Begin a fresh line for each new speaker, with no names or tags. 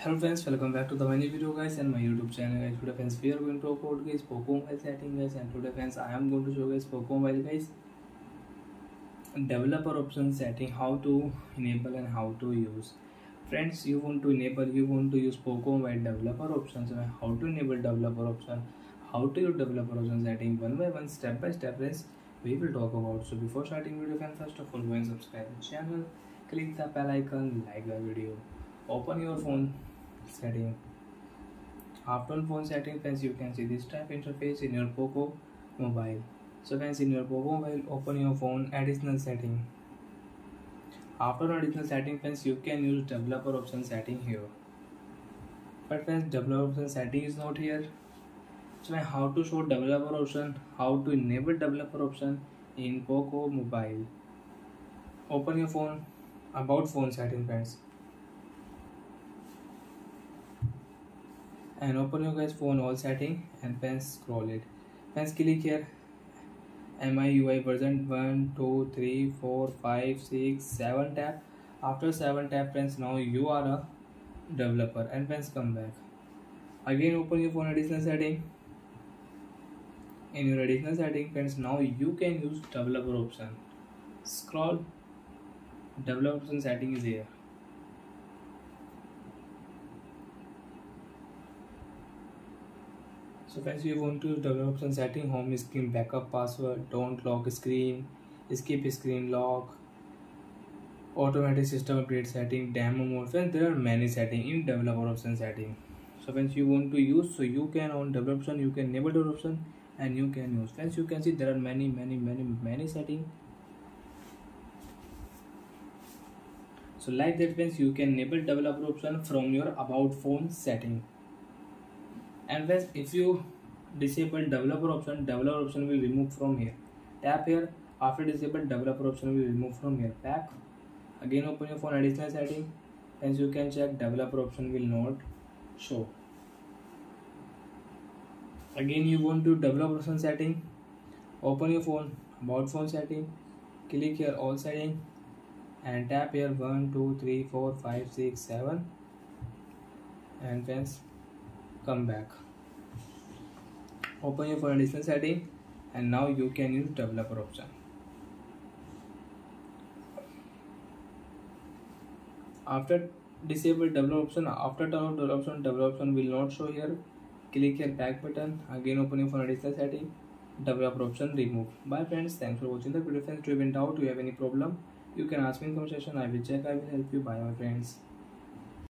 Hello friends, welcome back to the many video guys and my YouTube channel guys. Today friends, we are going to about guys Poco mobile setting guys and today friends, I am going to show guys Poco mobile guys developer option setting how to enable and how to use. Friends, you want to enable, you want to use Poco mobile developer options how to enable developer option, how to use developer option setting one by one, step by step friends. We will talk about. So before starting video, friends first of all go and subscribe the channel, click the bell icon, like the video open your phone setting. After phone setting friends you can see this type interface in your poco mobile. So friends in your poco mobile open your phone additional setting. After additional setting friends you can use developer option setting here. But friends developer option setting is not here. So how to show developer option? How to enable developer option in poco mobile? Open your phone about phone setting friends and open your guys phone all setting and then scroll it then click here MIUI version 1 2 3 4 5 6 7 tab after 7 tab friends now you are a developer and friends come back again open your phone additional setting in your additional setting friends now you can use developer option scroll developer option setting is here so friends you want to develop some setting home screen backup password don't lock screen skip screen lock automatic system update setting demo mode friends there are many setting in developer option setting. So friends you want to use so you can on developer option you can enable developer option and you can use. Friends you can see there are many many many many setting. So like that friends you can enable developer option from your about phone setting and when if you disable developer option developer option will remove from here. Tap here. After disable developer option will remove from here. Back. Again open your phone. Additional setting. As you can check developer option will not show. Again you want to developer option setting? Open your phone. About phone setting. Click here all setting. And tap here 1 2 3 4 5 6 7 and friends come back. Open your additional setting and now you can use developer option. After disable developer option after turn off developer option developer option will not show here. Click here back button. Again open your additional setting developer option remove bye friends. Thanks for watching the video. Friends do you have any doubt do you have any problem? You can ask me in conversation i will check. I will help you. Bye my friends